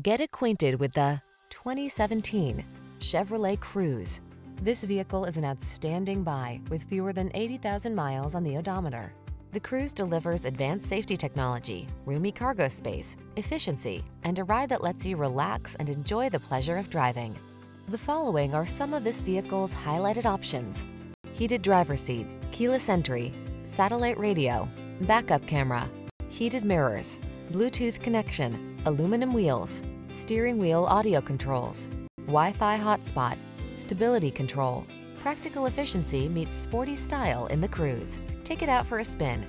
Get acquainted with the 2017 Chevrolet Cruze. This vehicle is an outstanding buy with fewer than 80,000 miles on the odometer. The Cruze delivers advanced safety technology, roomy cargo space, efficiency, and a ride that lets you relax and enjoy the pleasure of driving. The following are some of this vehicle's highlighted options. Heated driver seat, keyless entry, satellite radio, backup camera, heated mirrors, Bluetooth connection, aluminum wheels, steering wheel audio controls, Wi-Fi hotspot, stability control. Practical efficiency meets sporty style in the Cruze. Take it out for a spin